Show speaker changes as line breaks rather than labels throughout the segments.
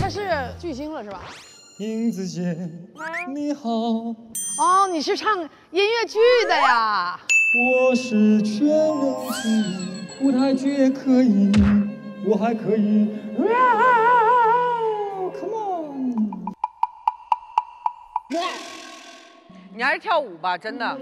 他是巨星了是吧？
影子姐，你好，
哦，你是唱音乐剧的呀？
我是全能型，舞台剧也可以，我还可以。Come on，
你还是跳舞吧，真的。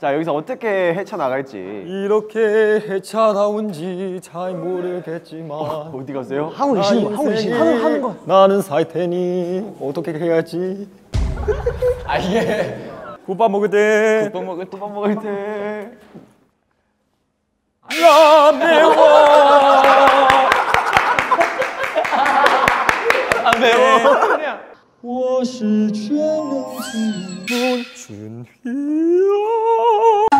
자 여기서 어떻게 헤쳐나갈지
이렇게 헤쳐나온지 잘 모르겠지만
어디 가세요?
하고 계시는 거, 하고 계시는 거, 하는, 하는 거.
나는 살 테니 어떻게 해야지
아 이게
국밥 먹을 때
국밥 먹을 국밥 먹을 때
야 매워
안 매워.
我是全能剧문준휘요